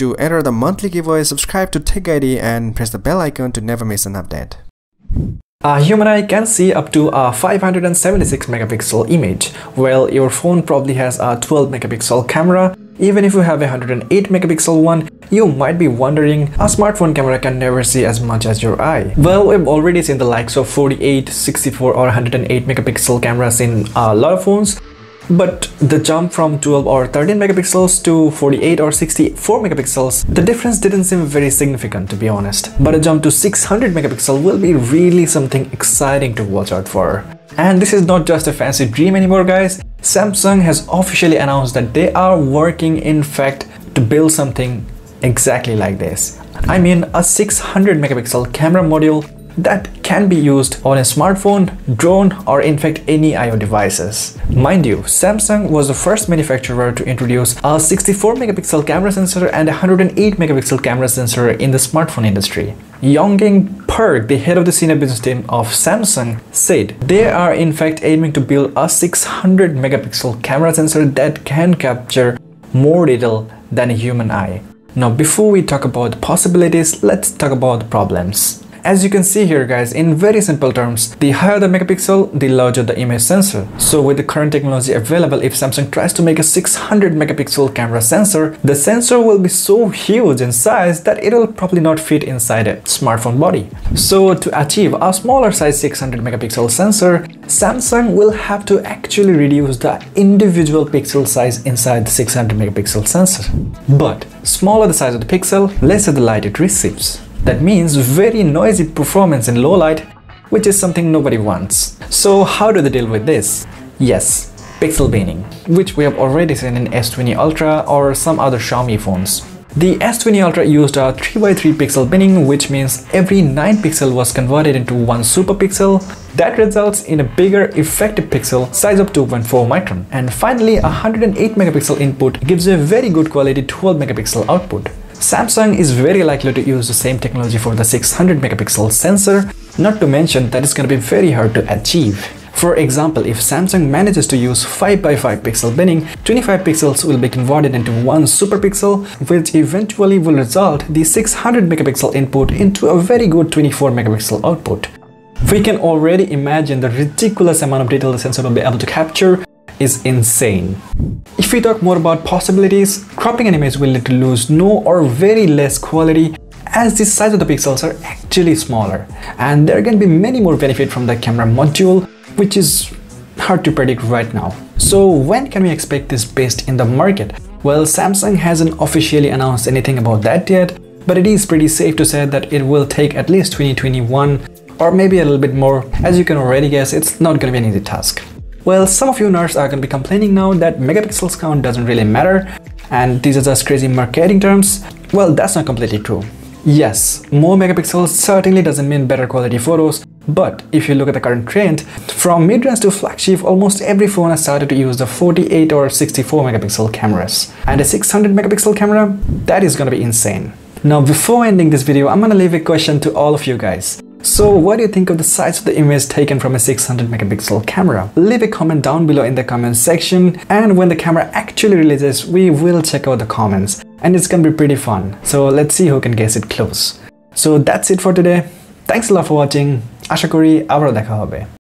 To enter the monthly giveaway, subscribe to Tech ID and press the bell icon to never miss an update. A human eye can see up to a 576 megapixel image, while your phone probably has a 12 megapixel camera. Even if you have a 108 megapixel one, you might be wondering, a smartphone camera can never see as much as your eye. Well, we've already seen the likes of 48, 64 or 108 megapixel cameras in a lot of phones, but the jump from 12 or 13 megapixels to 48 or 64 megapixels, the difference didn't seem very significant to be honest. But a jump to 600 megapixel will be really something exciting to watch out for. And this is not just a fancy dream anymore guys. Samsung has officially announced that they are working in fact to build something exactly like this. I mean a 600 megapixel camera module that can be used on a smartphone, drone or in fact any IO devices. Mind you, Samsung was the first manufacturer to introduce a 64 megapixel camera sensor and a 108 megapixel camera sensor in the smartphone industry. Yongin Park, the head of the sensor business team of Samsung, said they are in fact aiming to build a 600 megapixel camera sensor that can capture more detail than a human eye. Now before we talk about possibilities, let's talk about problems. As you can see here guys, in very simple terms, the higher the megapixel, the larger the image sensor. So with the current technology available, if Samsung tries to make a 600 megapixel camera sensor, the sensor will be so huge in size that it will probably not fit inside a smartphone body. So to achieve a smaller size 600 megapixel sensor, Samsung will have to actually reduce the individual pixel size inside the 600 megapixel sensor. But smaller the size of the pixel, lesser the light it receives. That means very noisy performance in low light, which is something nobody wants. So how do they deal with this? Yes, pixel binning, which we have already seen in S20 Ultra or some other Xiaomi phones. The S20 Ultra used a 3x3 pixel binning which means every 9 pixel was converted into one super pixel. That results in a bigger effective pixel size of 2.4 micron. And finally a 108 megapixel input gives a very good quality 12 megapixel output. Samsung is very likely to use the same technology for the 600 megapixel sensor, not to mention that it's going to be very hard to achieve. For example, if Samsung manages to use 5x5 pixel binning, 25 pixels will be converted into one super pixel, which eventually will result the 600 megapixel input into a very good 24 megapixel output. We can already imagine the ridiculous amount of detail the sensor will be able to capture is insane. If we talk more about possibilities, cropping an image will to lose no or very less quality as the size of the pixels are actually smaller and there can be many more benefit from the camera module which is hard to predict right now. So when can we expect this based in the market? Well, Samsung hasn't officially announced anything about that yet, but it is pretty safe to say that it will take at least 2021 or maybe a little bit more. As you can already guess, it's not gonna be an easy task. Well, some of you nerds are going to be complaining now that megapixels count doesn't really matter and these are just crazy marketing terms. Well, that's not completely true. Yes, more megapixels certainly doesn't mean better quality photos, but if you look at the current trend, from mid-range to flagship, almost every phone has started to use the 48 or 64 megapixel cameras. And a 600 megapixel camera, that is gonna be insane. Now before ending this video, I'm gonna leave a question to all of you guys. So what do you think of the size of the image taken from a 600 megapixel camera? Leave a comment down below in the comment section and when the camera actually releases, we will check out the comments and it's gonna be pretty fun. So let's see who can guess it close. So that's it for today. Thanks a lot for watching. আশা করি আবারও দেখা হবে